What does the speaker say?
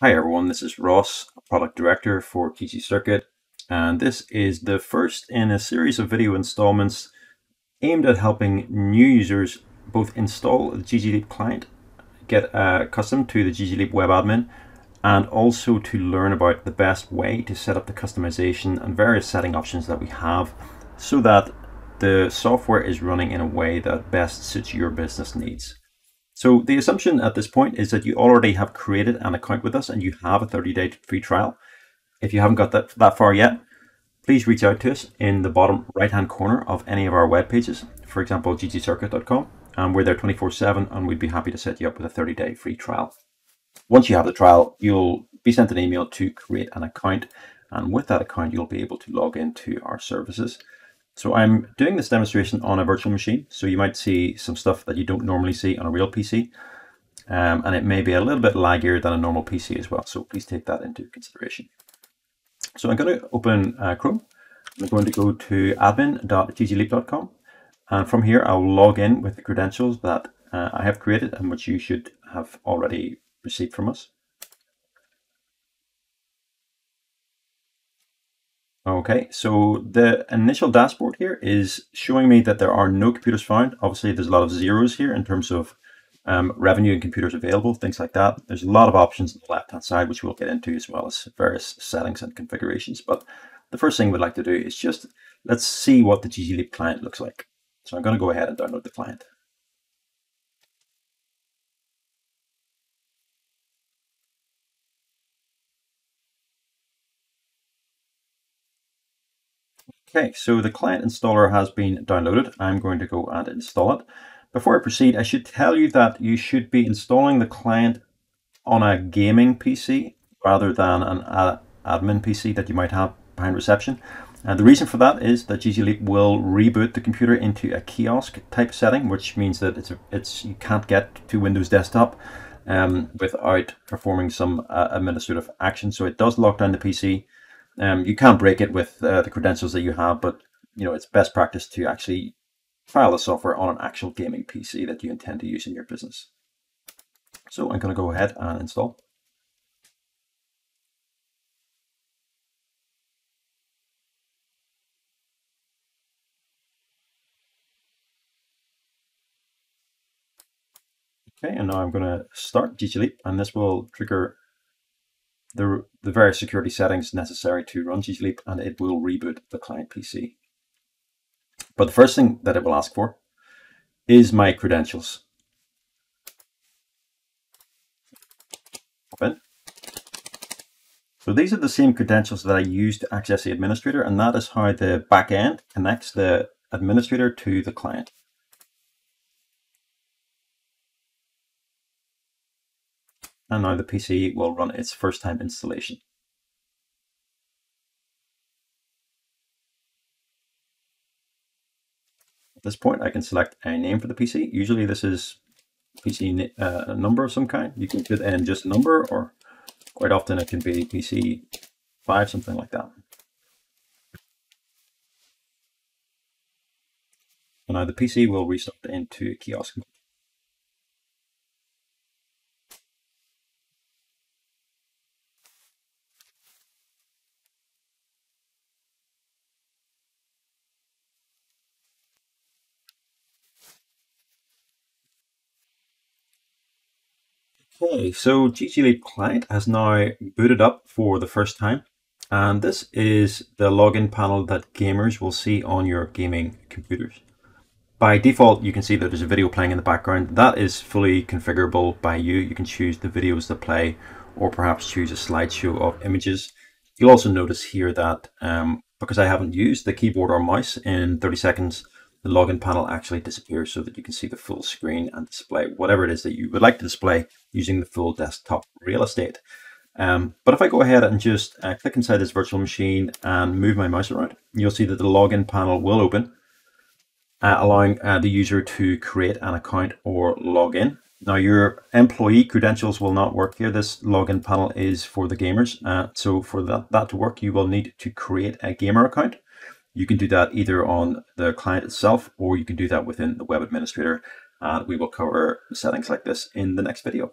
Hi everyone, this is Ross, Product Director for GG Circuit, and this is the first in a series of video installments aimed at helping new users both install the GG Leap client, get uh, accustomed to the GG Leap web admin, and also to learn about the best way to set up the customization and various setting options that we have so that the software is running in a way that best suits your business needs. So the assumption at this point is that you already have created an account with us and you have a 30-day free trial. If you haven't got that, that far yet, please reach out to us in the bottom right-hand corner of any of our web pages, for example, ggcircuit.com, and we're there 24-7 and we'd be happy to set you up with a 30-day free trial. Once you have the trial, you'll be sent an email to create an account, and with that account, you'll be able to log into our services. So I'm doing this demonstration on a virtual machine, so you might see some stuff that you don't normally see on a real PC, um, and it may be a little bit laggier than a normal PC as well, so please take that into consideration. So I'm going to open uh, Chrome. I'm going to go to admin.ggleap.com, and from here I'll log in with the credentials that uh, I have created and which you should have already received from us. Okay, so the initial dashboard here is showing me that there are no computers found. Obviously, there's a lot of zeros here in terms of um, revenue and computers available, things like that. There's a lot of options on the left-hand side, which we'll get into, as well as various settings and configurations. But the first thing we'd like to do is just, let's see what the GGLeap client looks like. So I'm going to go ahead and download the client. Okay, so the client installer has been downloaded. I'm going to go and install it. Before I proceed, I should tell you that you should be installing the client on a gaming PC rather than an admin PC that you might have behind reception. And the reason for that is that GGLeap will reboot the computer into a kiosk type setting, which means that it's, it's you can't get to Windows Desktop um, without performing some uh, administrative action. So it does lock down the PC um, you can't break it with uh, the credentials that you have, but you know it's best practice to actually file the software on an actual gaming PC that you intend to use in your business. So I'm going to go ahead and install. Okay, and now I'm going to start GGLeap, and this will trigger the, the various security settings necessary to run GGLeap and it will reboot the client PC. But the first thing that it will ask for is my credentials. Open. So these are the same credentials that I use to access the administrator and that is how the backend connects the administrator to the client. And now the PC will run its first time installation. At this point, I can select a name for the PC. Usually this is PC uh, number of some kind. You can put in just a number or quite often it can be PC 5, something like that. And now the PC will restart into kiosk mode. Okay, so GGLeap client has now booted up for the first time. And this is the login panel that gamers will see on your gaming computers. By default, you can see that there's a video playing in the background. That is fully configurable by you. You can choose the videos that play or perhaps choose a slideshow of images. You'll also notice here that um, because I haven't used the keyboard or mouse in 30 seconds, the login panel actually disappears so that you can see the full screen and display whatever it is that you would like to display using the full desktop real estate. Um, but if I go ahead and just uh, click inside this virtual machine and move my mouse around, you'll see that the login panel will open, uh, allowing uh, the user to create an account or log in. Now your employee credentials will not work here. This login panel is for the gamers. Uh, so for that, that to work, you will need to create a gamer account. You can do that either on the client itself or you can do that within the web administrator. And we will cover settings like this in the next video.